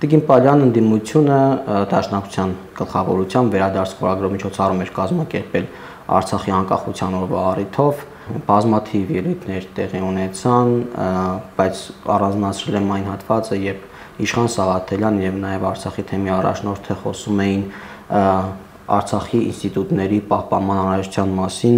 Տիկին Պալյան ընդդիմությունը դաշնակցության գլխավորությամբ վերադարձ խորագրով միջոցառում էր կազմակերպել Արցախի անկախության օրվա առիթով բազմաթիվ ելույթներ տեղի ունեցան, բայց առանձնացրել եմ այն հատվածը, երբ Իշխան Սաղաթելյան եւ նաեւ Արցախի թեմի առաջնորդը խոսում էին Արցախի ինստիտուտների պահպանման անհրաժեշտության մասին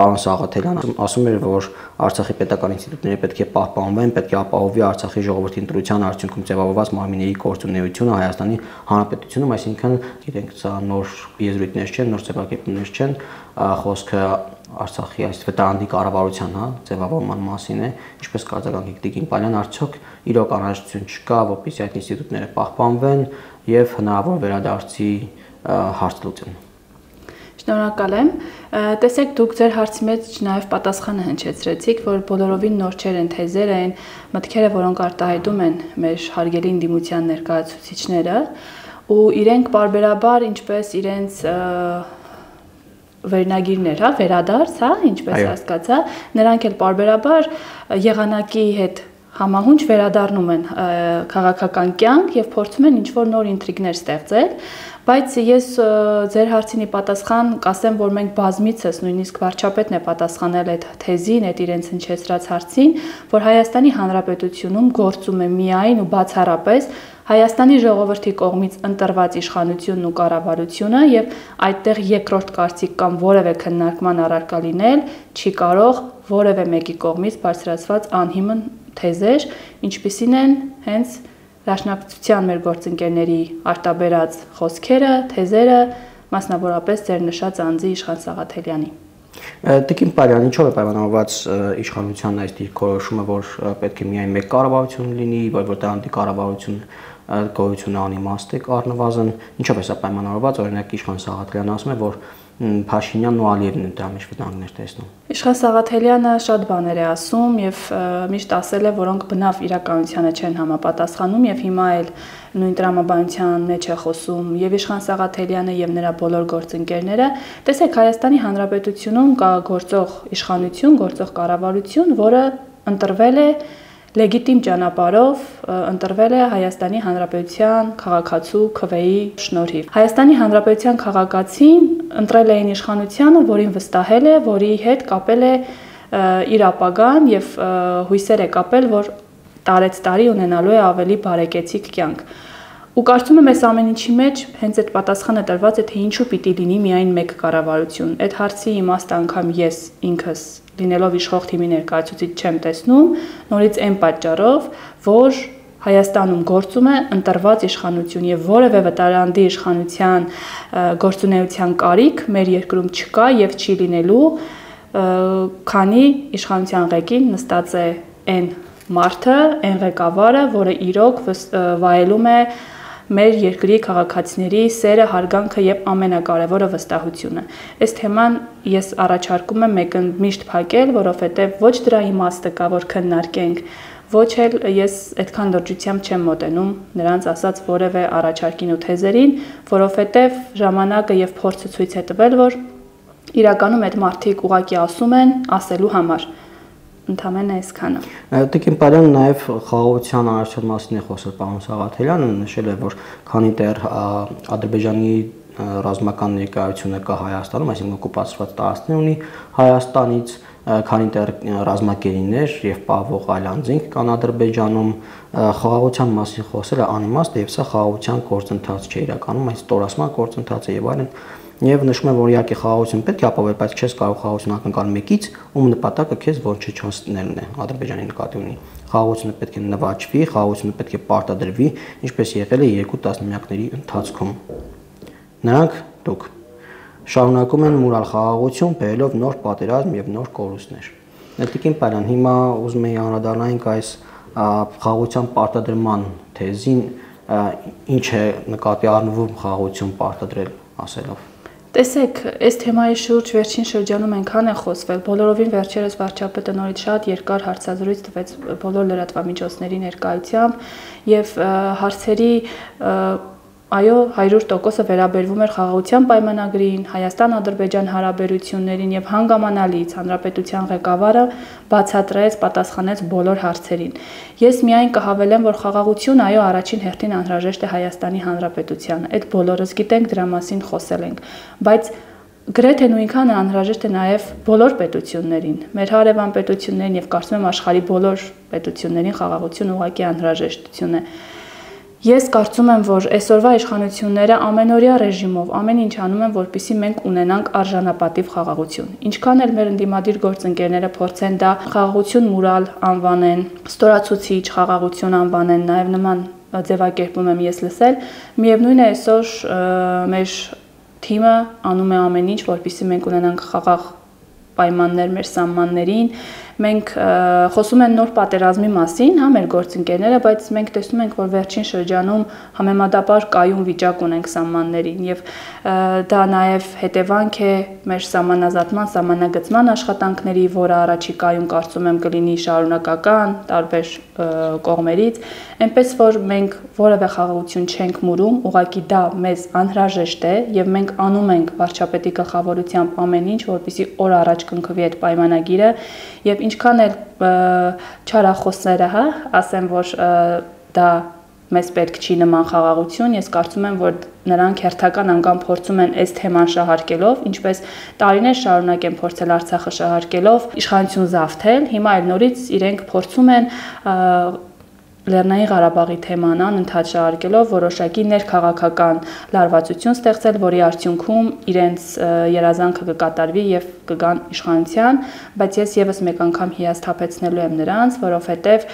պարոն Սաղաթելյանը ասում էր, որ Արցախի պետական ինստիտուտները պետք է պահպանվեն, պետք է ապահովի Արցախի ժողովրդի ընտրության արդյունքում ձևավորված մարմինների գործունեությունը Հայաստանի Հանրապետությունում, այսինքն իրենք սա նոր եզրույթներ չեն, նոր ձևակերպումներ չեն, խոսքը Արցախի այս վտարանդի կառավարության, հա, ձևավորման մասին է, ինչպես կարձականք Տիկին Պալյան, արդյոք իրոք անհրաժեշտություն չկա, որպեսզի այդ ինստիտուտները պահպանվեն եւ հնարավոր վերադարձի հարց լուծեն։ Շնորհակալ եմ։ Տեսեք, դուք ձեր հարցի մեջ նաև պատասխանը հնչեցրեցիք, որ բոլորովին նոր չեր են թեզերը այն մտքերը, որոնք արտահայտում են մեր հարգելի ինդիմության ներկայացուցիչները, ու իրենք բարբերաբար ինչպես իրենց վերնագիրներ, հա, վերադարձ, հա, ինչպես հասկացա, նրանք էլ բարբերաբար եղանակի հետ համահունչ վերադառնում են քաղաքական կյանք եւ փորձում են ինչ-որ նոր ինտրիգներ ստեղծել, բայց ես ձեր հարցինի պատասխան կասեմ, որ մենք բազմիցս նույնիսկ վարչապետն է պատասխանել այդ թեզին, այդ իրենց հնչեցրած հարցին, որ Հայաստանի Հանրապետությունում գործում է միայն ու բացառապես Հայաստանի ժողովրդի կողմից ընտրված իշխանությունն ու կառավարությունը եւ այդտեղ երկրորդ կարծիք կամ որևէ քննարկման առարկա լինել չի կարող որևէ մեկի կողմից բարձրացված անհիմն թեզեր, ինչպիսին են հենց դաշնակցության մեր գործընկերների արտաբերած խոսքերը, թեզերը, մասնավորապես ձեր նշած անձի Իշխան Սաղաթելյանի։ Տիկին Պարյան, ինչով է պայմանավորված իշխանության այս դիրքորոշումը, որ պետք է միայն մեկ կառավարություն լինի, որ դա անտիկառավարություն գոյությունը անիմաստ է առնվազն, ինչով է սա պայմանավորված, օրինակ Իշխան Սաղաթելյանը ասում է, որ Փաշինյանն ու Ալիևն են դրա մեջ վտանգներ տեսնում։ Իշխան Սաղաթելյանը շատ բաներ է ասում եւ միշտ ասել է, որոնք բնավ իրականությանը չեն համապատասխանում եւ հիմա էլ նույն տրամաբանության մեջ է խոսում եւ Իշխան Սաղաթելյանը եւ նրա բոլոր գործընկերները։ Տեսեք, Հայաստանի Հանրապետությունում կա գործող իշխանություն, գործող կառավարություն, որը ընտրվել է լեգիտիմ ճանապարհով ընտրվել է Հայաստանի Հանրապետության քաղաքացու քվեի շնորհիվ։ Հայաստանի Հանրապետության քաղաքացին ընտրել էին իշխանությանը, որին վստահել է, որի հետ կապել է իր ապագան եւ հույսեր է կապել, որ տարեց տարի ունենալու է ավելի բարեկեցիկ կյանք։ Ու կարծում եմ այս ամեն ինչի մեջ հենց այդ պատասխանը տրված է, թե ինչու պիտի լինի միայն մեկ կառավարություն։ Այդ հարցի իմաստը անգամ ես ինքս լինելով իշխող թիմի ներկայացուցիչ չեմ տեսնում, նորից այն պատճառով, որ Հայաստանում գործում է ընտրված իշխանություն եւ որևէ վտարանդի իշխանության գործունեության կարիք մեր երկրում չկա եւ չի լինելու, քանի իշխանության ղեկին նստած է այն մարդը, այն ղեկավարը, որը իրոք վայելում է մեր երկրի քաղաքացիների սերը, հարգանքը եւ ամենակարևորը վստահությունը։ Այս թեման ես առաջարկում եմ մեկը միշտ փակել, որովհետեւ ոչ դրա իմաստը կա, որ քննարկենք, ոչ էլ ես այդքան լրջությամբ չեմ մոտենում նրանց ասած որևէ առաջարկին ու թեզերին, որովհետեւ ժամանակը եւ փորձը ցույց է տվել, որ իրականում այդ մարդիկ ուղակի ասում են ասելու համար ընդամենը այսքանը։ Տիկին Պարյան նաև խաղաղության արարչության մասին է խոսել պարոն Սաղաթելյանը, նշել է, որ քանի դեռ Ադրբեջանի ռազմական ներկայությունը կա Հայաստանում, այսինքն օկուպացված տարածքներ ունի Հայաստանից, քանի դեռ ռազմակերիներ եւ պահվող այլ անձինք կան Ադրբեջանում, խաղաղության մասին խոսելը անիմաստ եւ սա խաղաղության գործընթաց չէ իրականում, այս ստորացման գործընթաց է եւ այլն Եվ նշում եմ, որ իհարկե խաղաղություն պետք է ապահովել, բայց չես կարող խաղաղություն ակնկալ մեկից, ում նպատակը քեզ ոչինչ չանցնելն է, Ադրբեջանի նկատի ունի։ Խաղաղությունը պետք է նվաճվի, խաղաղությունը պետք է պարտադրվի, ինչպես եղել է երկու տասնամյակների ընթացքում։ Նրանք դուք շարունակում են մուրալ խաղաղություն, բերելով նոր պատերազմ եւ նոր կորուստներ։ Նետիկին Պարյան, հիմա ուզում եի անդրադառնանք այս խաղաղության պարտադրման թեզին, ինչ է նկատի առնվում խաղաղություն պարտադրել ասելով։ Տեսեք, այս թեմայի շուրջ վերջին շրջանում այնքան է խոսվել, բոլորովին վերջերս վարչապետը նորից շատ երկար հարցազրույց տվեց բոլոր լրատվամիջոցների ներկայությամբ եւ հարցերի այո 100%-ը վերաբերվում էր խաղաղության պայմանագրին, Հայաստան-Ադրբեջան հարաբերություններին եւ հանգամանալից հանրապետության ղեկավարը բացատրեց, պատասխանեց բոլոր հարցերին։ Ես միայն կհավելեմ, որ խաղաղություն այո առաջին հերթին անհրաժեշտ է Հայաստանի Հանրապետությանը։ Այդ բոլորս գիտենք, դրա մասին խոսել ենք, բայց գրեթե նույնքան անհրաժեշտ է նաև բոլոր պետություններին, մեր հարևան պետություններին եւ կարծում եմ աշխարհի բոլոր պետություններին խաղաղություն ուղղակի անհրաժեշտություն է։ Ես կարծում եմ, որ այսօրվա իշխանությունները ամենօրյա ռեժիմով ամեն ինչ անում են, որպեսզի մենք ունենանք արժանապատիվ խաղաղություն։ Ինչքան էլ մեր ընդդիմադիր գործընկերները փորձեն դա խաղաղություն մուրալ անվանեն, ստորացուցիչ խաղաղություն անվանեն, նաև նման ձևակերպում եմ ես լսել, միևնույն է այսօր մեր թիմը անում է ամեն ինչ, որպեսզի մենք ունենանք խաղաղ պայմաններ մեր սահմաններին, Մենք խոսում են նոր պատերազմի մասին, հա, մեր գործընկերները, բայց մենք տեսնում ենք, որ վերջին շրջանում համեմատաբար կայուն վիճակ ունենք սահմաններին եւ դա նաեւ հետևանք է մեր սահմանազատման, սահմանագծման աշխատանքների, որը առաջիկայում կարծում եմ կլինի շարունակական տարբեր կողմերից, այնպես որ մենք որևէ խաղաղություն չենք մուրում, ուղղակի դա մեզ անհրաժեշտ է եւ մենք անում ենք վարչապետի գլխավորությամբ ամեն ինչ, որպեսզի օր առաջ կնքվի այդ պայմանագիրը եւ ինչքան էլ չարախոսները, հա, ասեմ, որ դա մեզ պետք չի նման խաղաղություն, ես կարծում եմ, որ նրանք հերթական անգամ փորձում են այս թեման շահարկելով, ինչպես տարիներ շարունակ են փորձել Արցախը շահարկելով, իշխանություն զավթել, հիմա այլ նորից իրենք փորձում են Լեռնային Ղարաբաղի թեման անընդհատ շարարկելով որոշակի ներքաղաքական լարվածություն ստեղծել, որի արդյունքում իրենց երազանքը կկատարվի եւ կգան իշխանության, բայց ես եւս մեկ անգամ հիասթափեցնելու եմ նրանց, որովհետեւ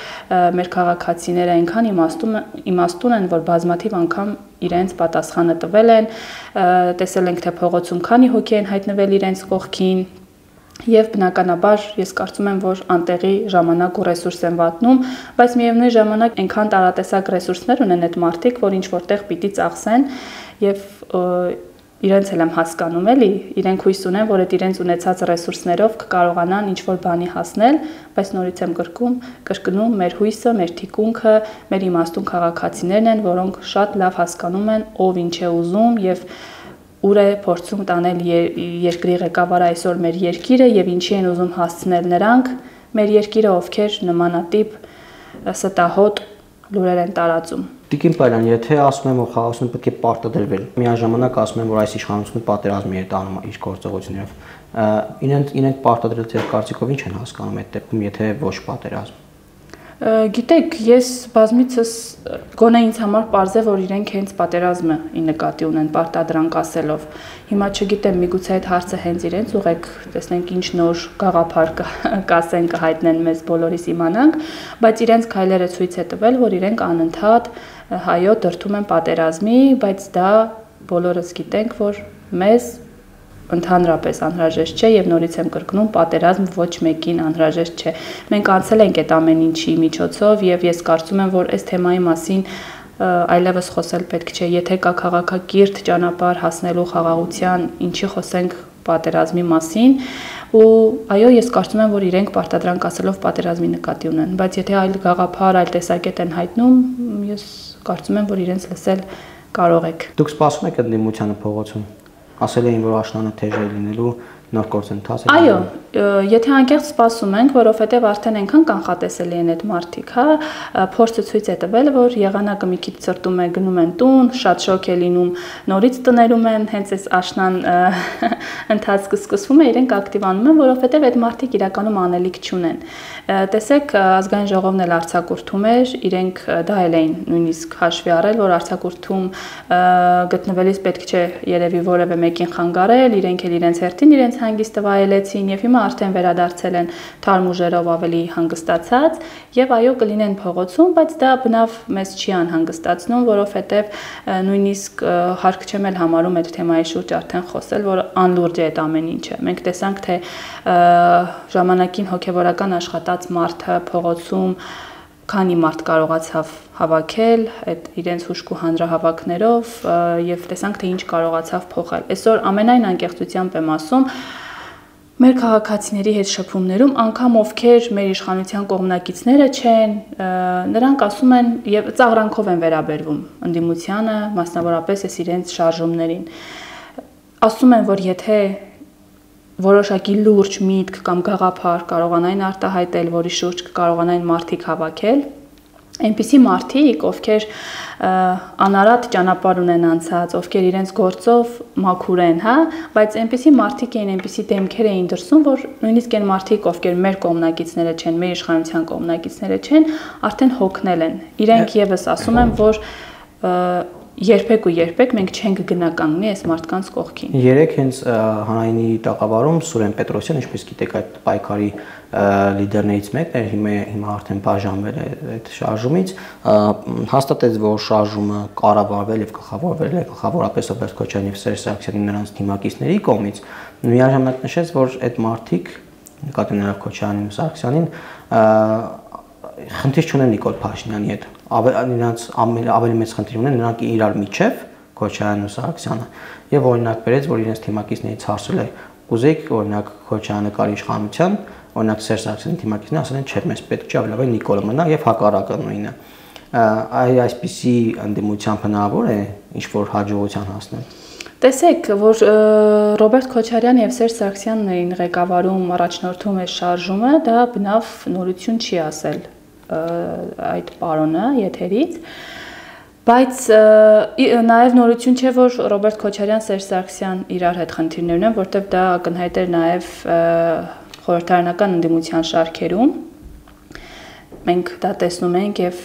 մեր քաղաքացիները այնքան իմաստուն իմաստուն են, որ բազմաթիվ անգամ իրենց պատասխանը տվել են, տեսել ենք թե փողոցում քանի հոգի են հայտնվել իրենց կողքին, Եվ բնականաբար ես կարծում եմ, որ անտեղի ժամանակ ու ռեսուրս են վատնում, բայց միևնույն ժամանակ այնքան տարատեսակ ռեսուրսներ ունեն այդ մարդիկ, որ ինչ որտեղ պիտի ծախսեն եւ իրենց էլ եմ հասկանում էլի, իրենք հույս ունեն, որ այդ իրենց ունեցած ռեսուրսներով կկարողանան ինչ որ բանի հասնել, բայց նորից եմ կրկում, կրկնում մեր հույսը, մեր թիկունքը, մեր իմաստուն քաղաքացիներն են, որոնք շատ լավ հասկանում են ով ինչ է ուզում եւ և ուր է փորձում տանել երկրի ղեկավարը այսօր մեր երկիրը եւ ինչի են ուզում հասցնել նրանք մեր երկիրը, ովքեր նմանատիպ ստահոտ լուրեր են տարածում։ Տիկին Պալյան, եթե ասում եմ, որ խաղաղությունը պետք է պարտադրվել, միաժամանակ ասում եմ, որ այս իշխանությունը պատերազմի է տանում իր գործողություններով, իրենք իրենք պարտադրել ձեր կարծիքով ինչ են հասկանում այդ դեպքում, եթե ոչ պատերազմ։ Գիտեք, ես բազմիցս գոնե ինձ համար է, որ իրենք հենց պատերազմը ի նկատի ունեն պարտադրանք ասելով։ Հիմա չգիտեմ, միգուցե այդ հարցը հենց իրենց ուղեք, տեսնենք ինչ նոր գաղափար կասեն, կհայտնեն մեզ բոլորիս իմանանք, բայց իրենց քայլերը ցույց է տվել, որ իրենք անընդհատ հայո դրթում են պատերազմի, բայց դա բոլորս գիտենք, որ մեզ ընդհանրապես անհրաժեշտ չէ եւ նորից եմ կրկնում պատերազմ ոչ մեկին անհրաժեշտ չէ մենք անցել ենք այդ ամեն ինչի միջոցով եւ ես կարծում եմ որ այս թեմայի մասին այլևս խոսել պետք չէ եթե կա քաղաքակիրթ ճանապարհ հասնելու խաղաղության ինչի խոսենք պատերազմի մասին ու այո ես կարծում եմ որ իրենք պարտադրանք ասելով պատերազմի նկատի ունեն բայց եթե այլ գաղափար այլ տեսակետ են հայտնում ես կարծում եմ որ իրենց լսել կարող եք դուք սպասում եք ընդդիմությանը փողոցում ասել էին, որ աշնանը թեժ է լինելու նոր գործընթաց է։ Այո, եթե անկեղծ սպասում ենք, որովհետև արդեն այնքան կանխատեսելի են այդ մարտիկ, հա, փորձը ցույց է տվել, որ եղանակը մի քիչ ծրտում է, գնում են տուն, շատ շոկ է լինում, նորից տներում են, հենց այս աշնան ընթացքը սկսվում է, իրենք ակտիվանում են, որովհետև այդ մարտիկ իրականում անելիք չունեն։ Տեսեք, ազգային ժողովն էլ արցակուրդում էր, իրենք դա էլ էին նույնիսկ հաշվի առել, որ արցակուրդում գտնվելիս պետք չէ երևի որևէ մեկին խանգարել, իրենք էլ իրենց հերթին իրենց հանգիստը վայելեցին եւ հիմա արդեն վերադարձել են թարմ ուժերով ավելի հանգստացած եւ այո կլինեն փողոցում, բայց դա բնավ մեզ չի անհանգստացնում, որովհետեւ նույնիսկ հարկ չեմ էլ համարում այդ թեմայի շուրջ արդեն խոսել, որ անլուրջ է այդ ամեն ինչը։ Մենք տեսանք թե ժամանակին հոգեվորական աշխատած մարդը փողոցում քանի մարդ կարողացավ հավաքել այդ իրենց հուշկու հանրահավաքներով եւ տեսանք թե ինչ կարողացավ փոխել։ Այսօր ամենայն անկեղծությամբ եմ ասում, մեր քաղաքացիների հետ շփումներում անգամ ովքեր մեր իշխանության կողմնակիցները չեն, նրանք ասում են եւ ծաղրանքով են վերաբերվում ընդդիմությանը, մասնավորապես էս իրենց շարժումներին։ Ասում են, որ եթե որոշակի լուրջ միտք կամ գաղափար կարողանային արտահայտել, որի շուրջ կարողանային մարդիկ հավաքել, այնպիսի մարդիկ, ովքեր անարատ ճանապարհ ունեն անցած, ովքեր իրենց գործով մաքուր են, հա, բայց այնպիսի մարդիկ էին, այնպիսի դեմքեր էին դրսում, որ նույնիսկ այն մարդիկ, ովքեր մեր կողմնակիցները չեն, մեր իշխանության կողմնակիցները չեն, արդեն հոգնել են։ Իրենք եւս ասում են, որ երբեք ու երբեք մենք չենք գնա կանգնի այս մարդկանց կողքին։ Երեք հենց հանրայինի տաղավարում Սուրեն Պետրոսյան, ինչպես գիտեք, այդ պայքարի լիդերներից մեկն էր, հիմա հիմա արդեն բաժանվել է այդ շարժումից, հաստատեց, որ շարժումը կառավարվել եւ գլխավորվել է գլխավորապես Ռոբերտ Քոչարյանի եւ Սերժ Սարգսյանի նրանց թիմակիցների կողմից։ Միաժամանակ նշեց, որ այդ մարտիկ նկատի Քոչարյանին ու Սարգսյանին խնդիր չունեն Նիկոլ Փաշինյանի հետ նրանց ավելի մեծ խնդիր ունեն նրանք իրար միջև Քոչարյանն ու Սարգսյանը եւ օրինակ վերեց որ իրենց թիմակիցներից հարցրել է ուզեիք օրինակ Քոչարյանը կար իշխանության օրինակ Սերժ Սարգսյանի թիմակիցները ասել են չէ մեզ պետք չէ ավելի լավ է Նիկոլը մնա եւ հակառակը նույնը այ այսպիսի ընդդիմության հնարավոր է ինչ որ հաջողության հասնել Տեսեք, որ Ռոբերտ Քոչարյան եւ Սերժ Սարգսյանն էին ղեկավարում առաջնորդում այս շարժումը, դա բնավ նորություն չի ասել այդ պարոնը եթերից բայց նաև նորություն չէ որ Ռոբերտ Քոչարյան, Սերժ Սարգսյան իրար հետ խնդիրներ ունեն, որտեղ դա ակնհայտ էր նաև խորհրդարանական ընդդիմության շարքերում։ Մենք դա տեսնում ենք եւ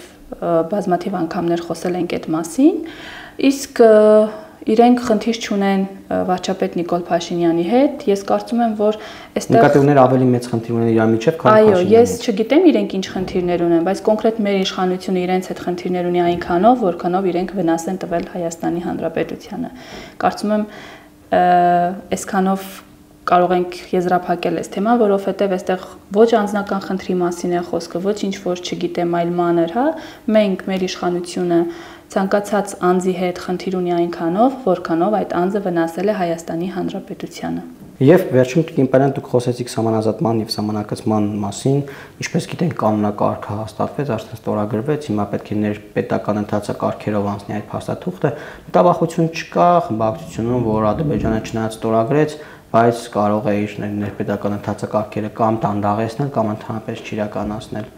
բազմաթիվ անգամներ խոսել ենք այդ մասին։ Իսկ իրենք խնդիր չունեն վարչապետ Նիկոլ Փաշինյանի հետ։ Ես կարծում եմ, որ այստեղ նկատիվներ ավելի մեծ խնդիր ունեն իրար միջև, քան Փաշինյանը։ Այո, ես չգիտեմ իրենք ինչ խնդիրներ ունեն, բայց կոնկրետ մեր իշխանությունը իրենց հետ խնդիրներ ունի այնքանով, որքանով իրենք վնաս են տվել Հայաստանի Հանրապետությանը։ Կարծում եմ այսքանով կարող ենք եզրափակել այս թեման, որովհետև այստեղ ոչ անձնական խնդրի մասին է խոսքը, ոչ ինչ որ չգիտեմ այլ մանր, հա, մենք մեր իշխանությունը ցանկացած անձի հետ խնդիր ունի այնքանով, որքանով այդ անձը վնասել է Հայաստանի Հանրապետությանը։ Եվ վերջում Կիմպերյան դուք խոսեցիք համանազատման եւ համանակցման մասին, ինչպես գիտենք կանոնակարգը հաստատվեց, արդեն ստորագրվեց, հիմա պետք է ներպետական ընթացակարգերով անցնի այդ փաստաթուղթը։ Մտավախություն չկա խմբակցությունում, որ Ադրբեջանը չնայած ստորագրեց, բայց կարող է իր ներպետական ընթացակարգերը կամ տանդաղեցնել կամ ընդհանրապես չիրականացնել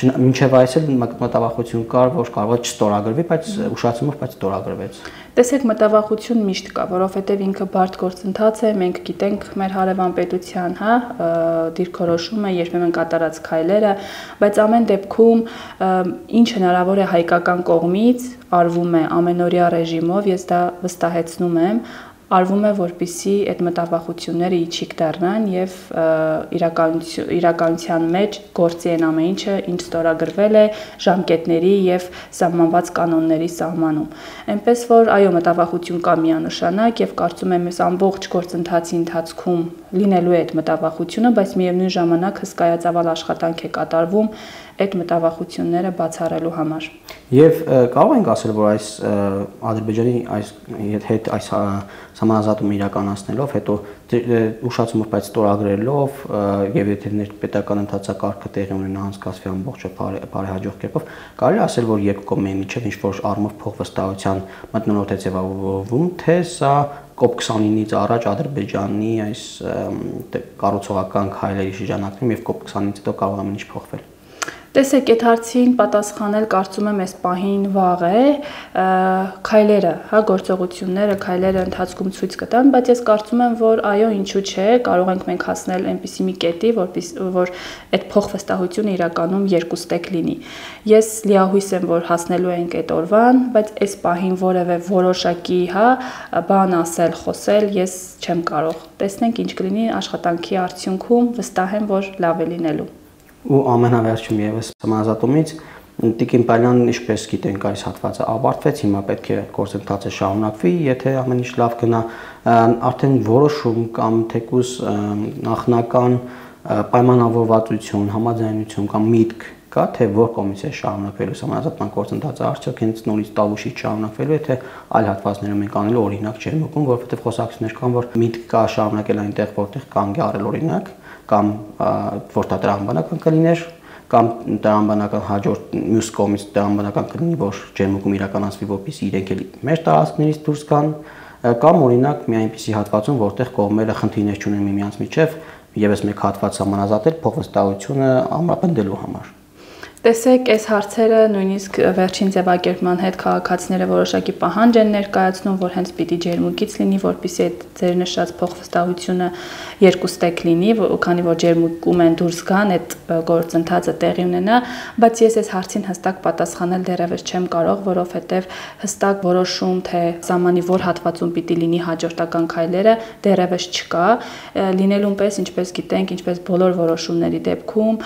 մինչև այս էլ մտավախություն կար, որ կարող է չստորագրվի, բայց ուշացումով բայց ստորագրվեց։ Տեսեք, մտավախություն միշտ կա, որովհետև ինքը բարդ գործընթաց է, մենք գիտենք մեր հարևան պետության, հա, դիրքորոշումը, երբեմն կատարած քայլերը, բայց ամեն դեպքում ինչ հնարավոր է հայկական կողմից արվում է ամենօրյա ռեժիմով, ես դա վստահեցնում եմ, արվում է որպիսի այդ մտավախությունները իջիկ դառնան եւ իրականություն իրականության մեջ գործի են ամեն ինչը ինչ ստորագրվել է ժամկետների եւ սահմանված կանոնների սահմանում այնպես որ այո մտավախություն կա միանշանակ եւ կարծում եմ այս ամբողջ գործընթացի ընթացքում լինելու է այդ մտավախությունը բայց միևնույն ժամանակ հսկայածավալ աշխատանք է կատարվում այդ մտավախությունները բացառելու համար եւ կարող ենք ասել որ այս ադրբեջանի այս հետ այս համանազատումը իրականացնելով, հետո ուշացումով բայց ստորագրելով եւ եթե պետական ընթացակարգը տեղի ունենա անցկացվի ամբողջը բարեհաջող կերպով, կարելի ասել, որ երկու կողմերի միջև ինչ որ առումով փոխվստահության մտնոլորտ է ձևավորվում, թե սա COP29-ից առաջ Ադրբեջանի այս կառուցողական քայլերի շրջանակներում եւ COP29-ից հետո կարող ամեն ինչ փոխվել։ Տեսեք, այդ հարցին պատասխանել կարծում եմ այս պահին վաղ է, քայլերը, հա, գործողությունները, քայլերը ընթացքում ցույց կտան, բայց ես կարծում եմ, որ այո, ինչու՞ չէ, կարող ենք մենք հասնել այնպիսի մի կետի, որպես որ այդ փոխվստահությունը իրականում երկուստեք լինի։ Ես լիահույս եմ, որ հասնելու ենք այդ օրվան, բայց այս պահին որևէ որոշակի, հա, բան ասել, խոսել ես չեմ կարող։ Տեսնենք ինչ կլինի աշխատանքի արդյունքում, վստահ եմ, որ լավ է լինելու ու ամենավերջում եւս համազատումից Տիկին Պալյանն ինչպես գիտենք այս հատվածը ավարտվեց, հիմա պետք է գործընթացը շարունակվի, եթե ամեն ինչ լավ գնա, արդեն որոշում կամ թեկուս նախնական պայմանավորվածություն, համաձայնություն կամ միտք կա, թե որ կողմից է շարունակվելու համազատման գործընթացը, արդյոք հենց նորից տավուշի շարունակվելու է, թե այլ հատվածներում ենք անելու օրինակ ջերմուկում, որովհետև խոսակցություններ կան, որ միտք կա շարունակել այնտեղ, որտեղ կանգ արել օրինակ, կամ որ դա տրամաբանական կլիներ, կամ տրամաբանական հաջորդ մյուս կողմից տրամաբանական կլինի, որ ջերմուկում իրականացվի, որպեսզի իրենք էլ մեր տարածքներից դուրս գան, կամ օրինակ մի այնպիսի հատվածում, որտեղ կողմերը խնդիրներ չունեն միմյանց միջև, եւս մեկ հատված համանազատել փոխվստահությունը ամրապնդելու համար։ Տեսեք, այս հարցերը նույնիսկ վերջին ձևակերպման հետ քաղաքացիները որոշակի պահանջ են ներկայացնում, որ հենց պիտի ջերմուկից լինի, որpիսի այդ ձեր նշած փոխվստահությունը երկուստեք լինի, քանի որ ջերմուկում են դուրս գան, այդ գործընթացը տեղի ունենա, բայց ես այս հարցին հստակ պատասխանել դեռևս չեմ կարող, որովհետև հստակ որոշում թե սահմանի որ հատվածում պիտի լինի հաջորդական քայլերը դեռևս չկա, լինելուն պես, ինչպես գիտենք, ինչպես բոլոր որոշումների դեպքում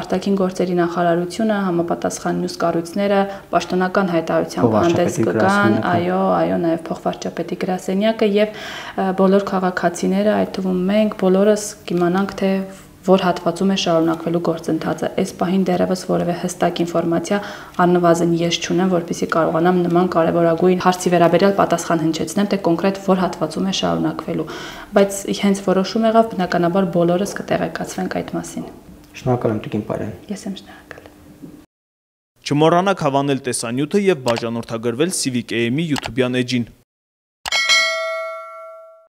արտաքին գործերի նախարար նախարարությունը, համապատասխան մյուս կառույցները պաշտոնական հայտարարությամբ հանդես կգան, այո, այո, նաև փոխվարչապետի գրասենյակը եւ բոլոր քաղաքացիները, այդ թվում մենք բոլորս կիմանանք թե որ հատվածում է շարունակվելու գործընթացը։ Այս պահին դեռևս որևէ հստակ ինֆորմացիա առնվազն ես չունեմ, որպեսզի կարողանամ նման կարևորագույն հարցի վերաբերյալ պատասխան հնչեցնեմ, թե կոնկրետ որ հատվածում է շարունակվելու։ Բայց հենց որոշում եղավ, բնականաբար բոլորս կտեղեկացվենք այդ մասին։ Շնորհակալ եմ Տիկին Պարյան։ Ես եմ շնորհակալ։ Չմոռանաք հավանել տեսանյութը եւ բաժանորդագրվել Civic AM-ի YouTube-յան էջին։